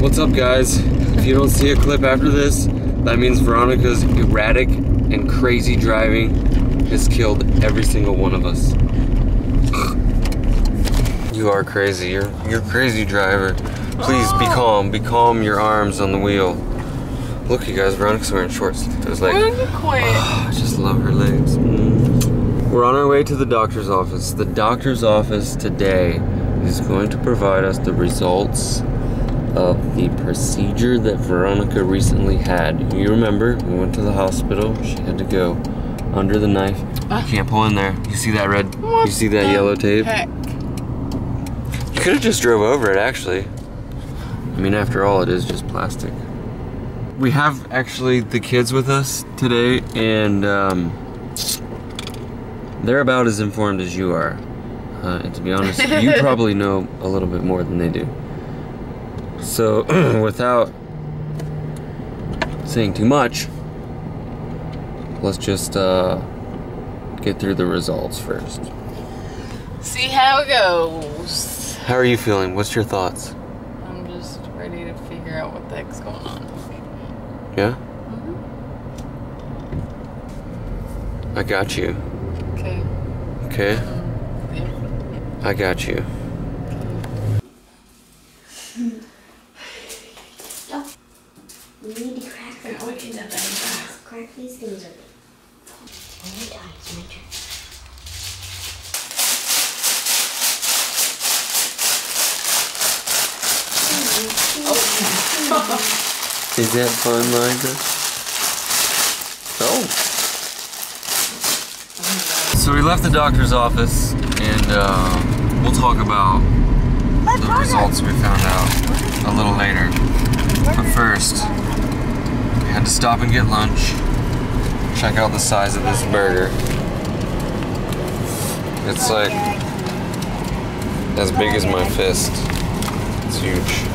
What's up, guys? If you don't see a clip after this, that means Veronica's erratic and crazy driving has killed every single one of us. You are crazy. You're you're crazy driver. Please be calm. Be calm. Your arms on the wheel. Look, you guys. Veronica's wearing shorts. Was like. Why don't you quit? I just love her legs. Mm. We're on our way to the doctor's office. The doctor's office today is going to provide us the results of the procedure that Veronica recently had. You remember, we went to the hospital. She had to go under the knife. You can't pull in there. You see that red? You see that yellow tape? Heck. You could have just drove over it, actually. I mean, after all, it is just plastic. We have actually the kids with us today, and um, they're about as informed as you are. Uh, and to be honest, you probably know a little bit more than they do. So, without saying too much, let's just uh, get through the results first. See how it goes. How are you feeling? What's your thoughts? I'm just ready to figure out what the heck's going on. Yeah? I got you. Okay. Okay? Yeah. I got you. We need to crack them open. Crack these things open. Alright, guys, it's my turn. Mm-hmm. Oh. Is that fun, Liza? Oh. So we left the doctor's office, and uh, we'll talk about the results we found out a little later. But first, we had to stop and get lunch. Check out the size of this burger. It's like as big as my fist. It's huge.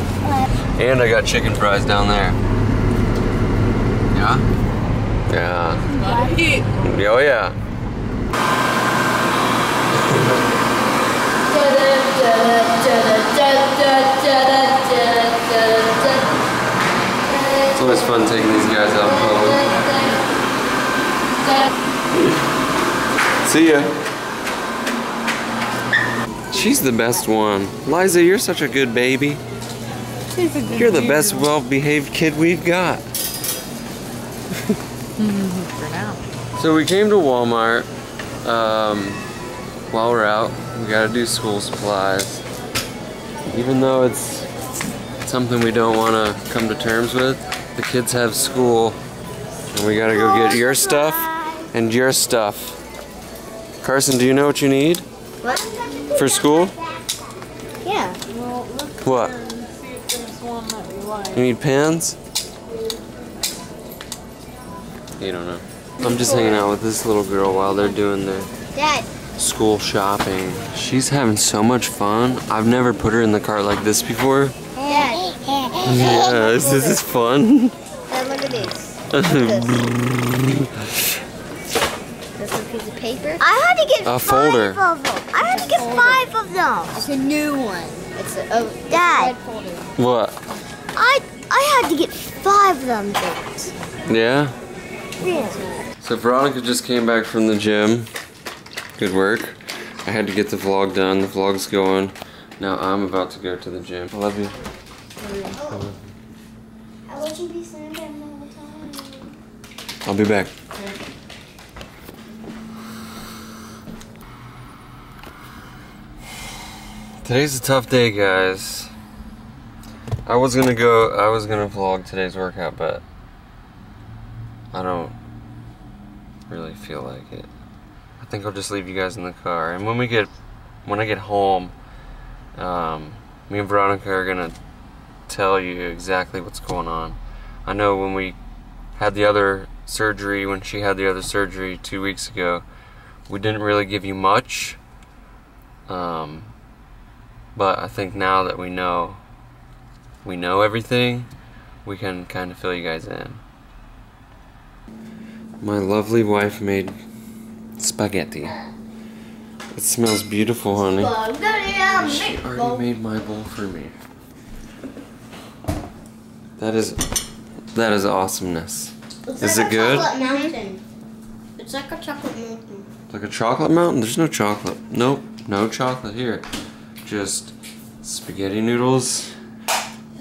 And I got chicken fries down there. Yeah? Yeah. Oh yeah. It's always fun taking these guys out public. See ya. She's the best one. Liza, you're such a good baby. She's a good You're the baby. best well-behaved kid we've got. For now. So we came to Walmart. Um, while we're out, we gotta do school supplies. Even though it's something we don't want to come to terms with, the kids have school, and we gotta go get your stuff and your stuff. Carson, do you know what you need What? for school? Yeah. Well, What? see if there's one that we like. You need pens? You don't know. I'm just hanging out with this little girl while they're doing their Dad. School shopping. She's having so much fun. I've never put her in the cart like this before. Dad. Yeah, this this is fun. Dad, look at this. That's a piece of paper. I had to get A five folder. of them. I had to get five of them. It's a new one. It's a oh, Dad. what? I I had to get five of them things. Yeah? Yeah. So Veronica just came back from the gym. Good work. I had to get the vlog done. The vlog's going. Now I'm about to go to the gym. I love you. I let you be Santa all the time. I'll be back. Today's a tough day, guys. I was gonna go, I was gonna vlog today's workout, but I don't really feel like it. I think I'll just leave you guys in the car. And when we get, when I get home, um, me and Veronica are gonna tell you exactly what's going on. I know when we had the other surgery, when she had the other surgery two weeks ago, we didn't really give you much. Um, but I think now that we know, we know everything, we can kind of fill you guys in. My lovely wife made spaghetti. It smells beautiful, honey. She already made my bowl for me. That is that is awesomeness. It's Is like it a good? mountain. It's like a chocolate mountain. It's Like a chocolate mountain? There's no chocolate. Nope, no chocolate here. Just spaghetti noodles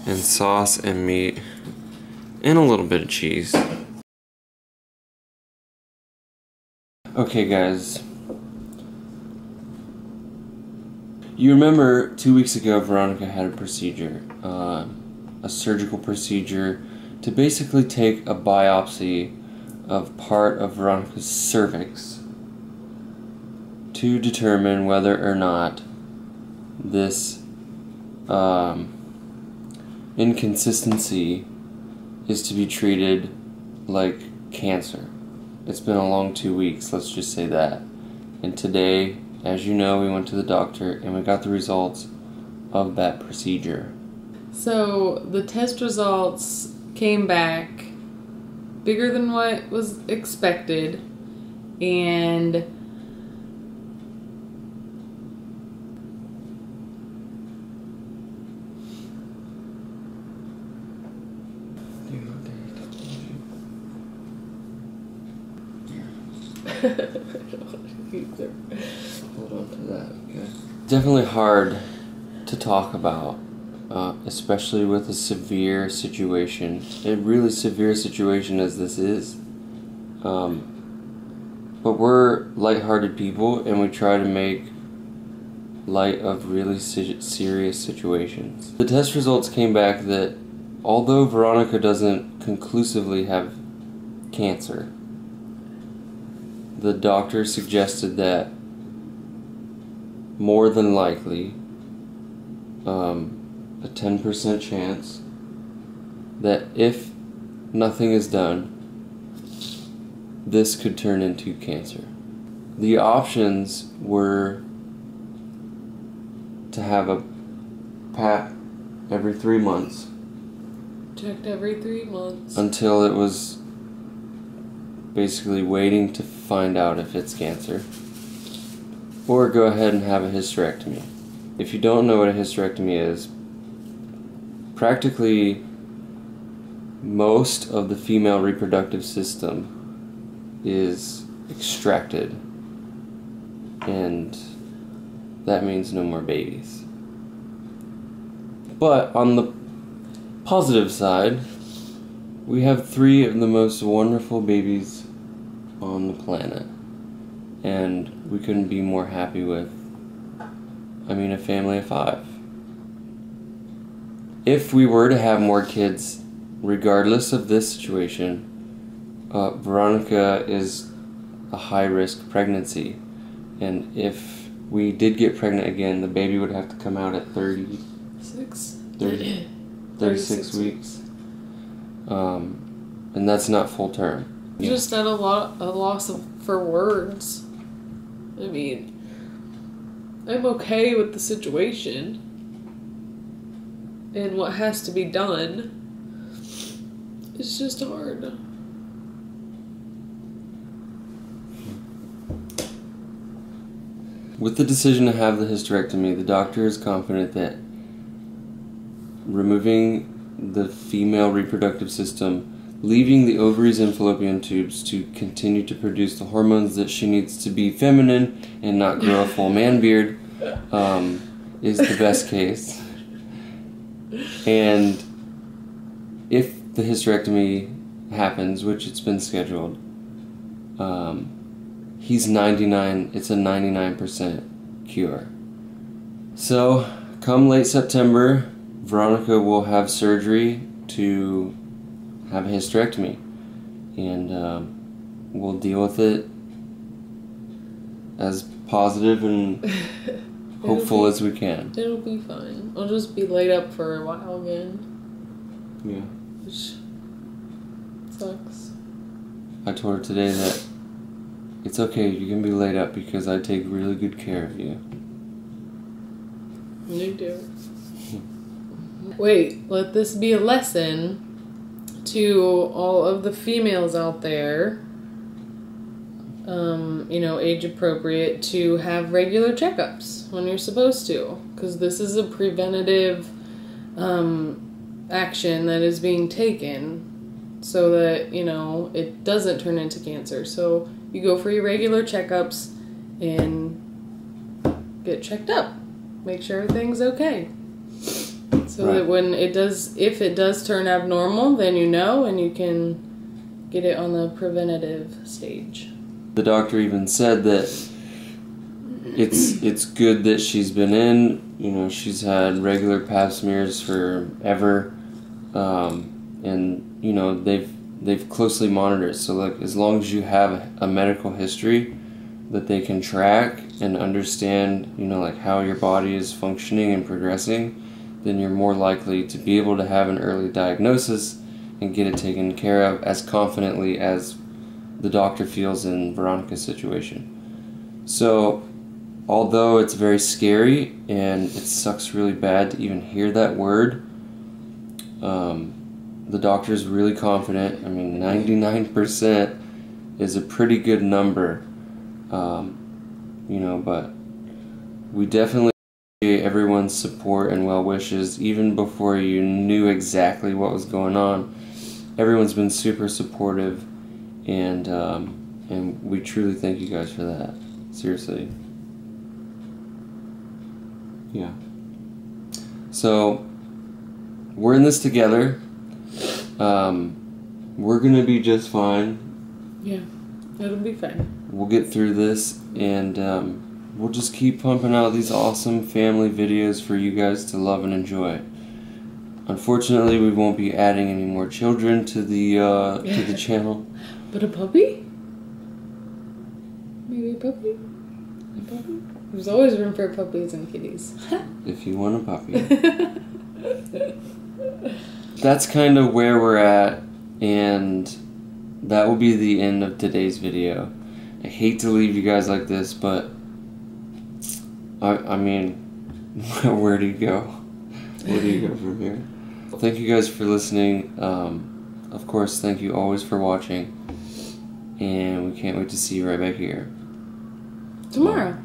and sauce and meat and a little bit of cheese. Okay, guys. You remember two weeks ago, Veronica had a procedure, uh, a surgical procedure to basically take a biopsy of part of Veronica's cervix to determine whether or not this um, inconsistency is to be treated like cancer. It's been a long two weeks, let's just say that. And today, as you know, we went to the doctor and we got the results of that procedure. So the test results came back bigger than what was expected, and Hold on to that, okay. Definitely hard to talk about, uh, especially with a severe situation, a really severe situation as this is. Um, but we're lighthearted people and we try to make light of really si- serious situations. The test results came back that although Veronica doesn't conclusively have cancer, the doctor suggested that more than likely, um, a 10% chance that if nothing is done, this could turn into cancer. The options were to have a PAP every three months checked every three months. until it was basically waiting to find out if it's cancer. Or go ahead and have a hysterectomy. If you don't know what a hysterectomy is, practically most of the female reproductive system is extracted, and that means no more babies. But on the positive side, we have three of the most wonderful babies on the planet. And we couldn't be more happy with, I mean, a family of five. If we were to have more kids, regardless of this situation, uh, Veronica is a high risk pregnancy. And if we did get pregnant again, the baby would have to come out at 30, Six. 30 36 36 weeks. Um, and that's not full term. Just at a lot a loss of for words. I mean, I'm okay with the situation and what has to be done. It's just hard. With the decision to have the hysterectomy, the doctor is confident that removing the female reproductive system, leaving the ovaries and fallopian tubes to continue to produce the hormones that she needs to be feminine and not grow a full man beard, um, is the best case. And if the hysterectomy happens, which it's been scheduled, um, he's 99 it's a 99% cure so come late september veronica will have surgery to have a hysterectomy and um, we'll deal with it as positive and hopeful be- as we can It'll be fine. I'll just be laid up for a while again, yeah which sucks. i told her today that it's okay you can be laid up because i take really good care of you You do. Wait, let this be a lesson to all of the females out there, um, you know, age appropriate, to have regular checkups when you're supposed to. Because this is a preventative um, action that is being taken so that you know it doesn't turn into cancer. So you go for your regular checkups and get checked up. Make sure everything's okay. So Right. that when it does if it does turn abnormal, then you know and you can get it on the preventative stage. The doctor even said that it's it's good that she's been in. You know, she's had regular pap smears forever, um, and you know they've they've closely monitored. So like, as long as you have a medical history that they can track and understand, you know, like how your body is functioning and progressing, then you're more likely to be able to have an early diagnosis and get it taken care of as confidently as the doctor feels in Veronica's situation. So, although it's very scary and it sucks really bad to even hear that word, um, the is really confident. I mean, 99% is a pretty good number, um, you know, but we definitely everyone's support and well wishes, even before you knew exactly what was going on. Everyone's been super supportive and um, and we truly thank you guys for that. Seriously. Yeah. So we're in this together. Um, we're gonna be just fine. Yeah. It'll be fine. We'll get through this, and um, we'll just keep pumping out these awesome family videos for you guys to love and enjoy. Unfortunately, we won't be adding any more children to the uh, to the channel. But a puppy? Maybe a puppy? A puppy? There's always room for puppies and kitties. If you want a puppy. that's kind of where we're at, and that will be the end of today's video. I hate to leave you guys like this, but I, I mean, where do you go? Where do you go from here? Thank you guys for listening. Um, of course, thank you always for watching, and we can't wait to see you right back here. Tomorrow.